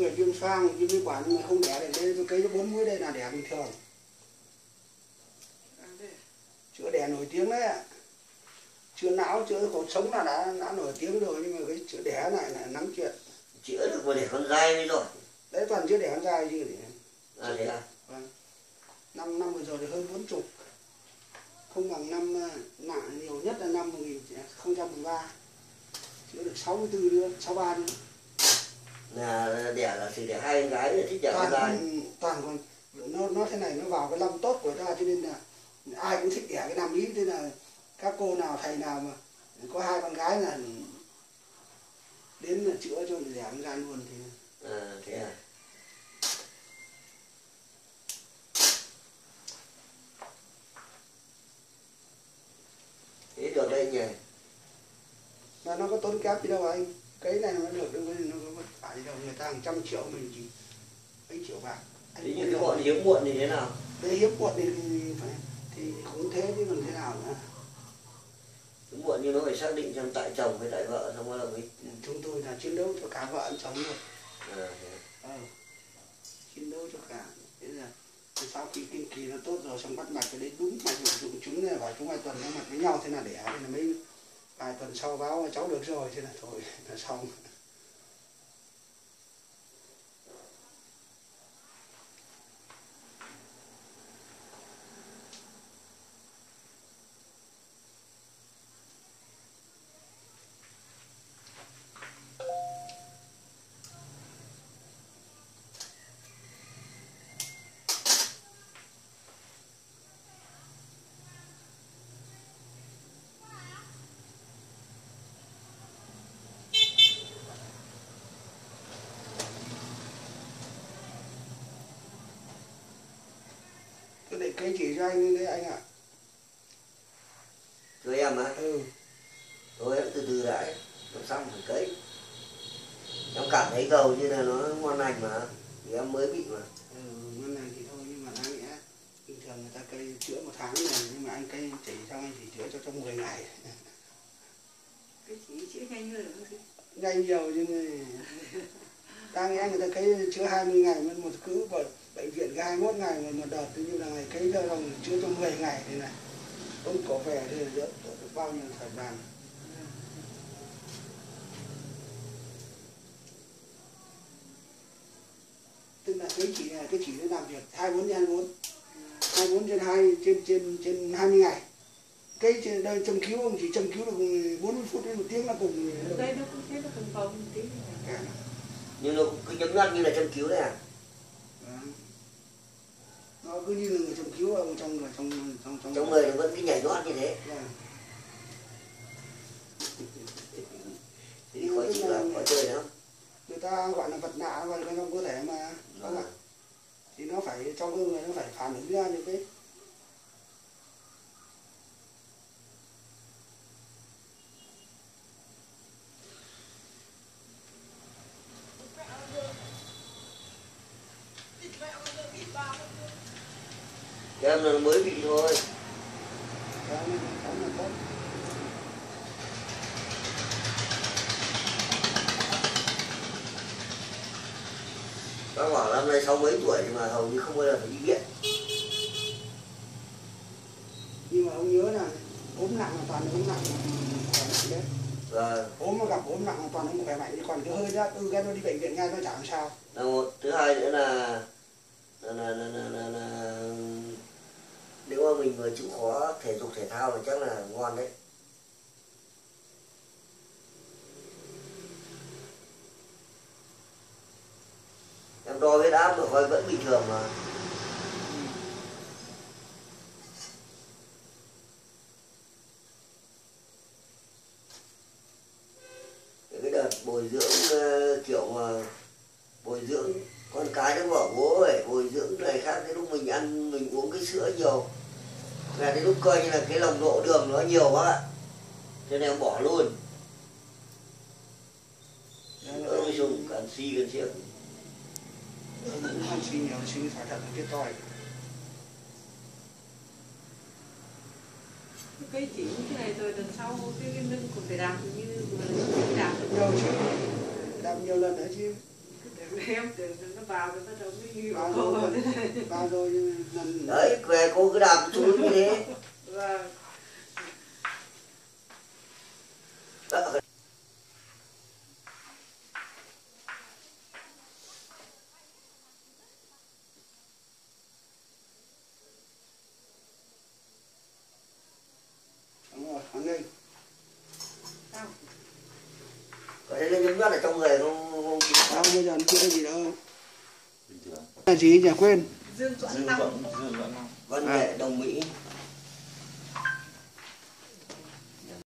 người viêm xoang viêm phế quản mà không đẻ được đây cây cho bốn mũi đây là đẻ bình thường. Chữa đẻ nổi tiếng đấy ạ. Chữa não chữa cột sống là đã đã nổi tiếng rồi nhưng mà cái chữa đẻ này là nắng chuyện chữa được mà để con dai mới rồi. Đấy toàn chữa đẻ con trai chứ để à thế à? Vâng. Năm năm vừa rồi thì hơn bốn chục. Không bằng năm ờ, nặng nhiều nhất là năm 1013 chữa được 64 đứa 63 đứa là đẻ là chỉ đẻ hai con gái thì thích đẻ con còn, toàn còn nó nó thế này nó vào cái lòng tốt của ta cho nên là ai cũng thích đẻ cái nam ý. Thế là các cô nào thầy nào mà có hai con gái là đến là chữa cho đẻ con trai luôn thì à thế à? Thế được đây nhỉ? Mà nó có tốn kém gì đâu anh cái này nó được đâu nó có gì đâu. Người ta hàng trăm triệu mình chỉ mấy triệu bạc. Anh thế cũng những cái bọn hiếm muộn thì thế nào? Đấy hiếm muộn thì, thì phải thì cũng thế chứ còn thế nào nữa. Hiếm muộn nhưng nó phải xác định xem tại chồng hay tại vợ xong rồi mới chúng tôi là chiến đấu cho cả vợ chồng luôn à, ờ, chiến đấu cho cả thế là thì sau khi kinh kỳ nó tốt rồi xong bắt mạch cái đấy đúng mạch dụng dụng chúng này vào chúng hai tuần nó mạch với nhau thế là đẻ thế là mấy vài tuần sau báo cháu được rồi. Thế là thôi là xong. Cây chỉ cho anh đấy anh ạ. Thưa em á ừ. Thôi em từ từ đã làm xong phải cấy. Em cảm thấy cầu như là nó ngon lành mà thì em mới bị mà. Ừ ngân này thì thôi nhưng mà đáng lẽ bình thường người ta cây chữa một tháng này nhưng mà anh cây chỉ xong anh chỉ chữa cho trong 10 ngày. Cái chỉ chữa nhanh hơn cái nhanh nhiều nhưng mà đang nghe người ta cấy chữa 20 ngày mới một cứ vào bệnh viện cái 21 ngày mà một đợt như là ngày cấy ra đồng chữa trong 10 ngày thế này. Ông cổ về thì đỡ được bao nhiêu thời gian. Tức là cái chỉ là cái chỉ nó làm việc 24 trên 24 24 trên 2 trên trên trên 20 ngày. Cái trên đây châm cứu ông chỉ châm cứu được 40 phút đến một tiếng là cùng đây nó cũng thế nó cần phòng một tí. Cả nhưng nó cứ nhấm nhắc như là châm cứu đấy à. Nó cứ như là người châm cứu ở trong người trong trong trong trong người vẫn cứ nhảy nhót như thế. Vâng. thì khỏi chịu là khỏi chơi nữa người ta gọi là vật lạ vào trong cơ thể mà không ạ. Thì nó phải trong cơ người nó phải phản ứng ra những cái em là mới bị thôi. Bác bảo năm nay sáu mấy tuổi mà hầu như không bao giờ phải đi viện nhưng mà ông nhớ là ốm nặng là toàn ốm nặng đấy. Và ốm mà gặp ốm nặng toàn ông khỏe mạnh còn cái hơi đó ừ cái nó đi bệnh viện ngay nó làm sao. Là một thứ hai nữa là, người chịu khó thể dục thể thao thì chắc là ngon đấy. Em đo huyết áp được coi vẫn bình thường mà. Cái đợt bồi dưỡng ờ, kiểu mà bồi dưỡng con cái nó bỏ bố ấy, bồi dưỡng này khác, cái lúc mình ăn, mình uống cái sữa nhiều là cái lúc coi như là cái nồng độ đường nó nhiều quá. Ạ cho nên em bỏ luôn. Đỡ mới dùng canxi canxi cũng không suy nhiều suy phải thật là cái tỏi cái chỉ thế này rồi lần sau cái, cái lưng còn phải đạp như vừa đạp được nhiều chứ làm nhiều lần nữa chứ đấy về cô cứ đạp xuống như thế. Vâng. Vậy nên nhấm nhát ở trong người Đâu, bây giờ nó chưa gì đâu. Là gì nhỉ quên. Dương doãn dương long văn À. nghệ đồng mỹ